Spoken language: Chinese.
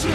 是